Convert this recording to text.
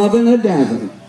Marvin Adavin.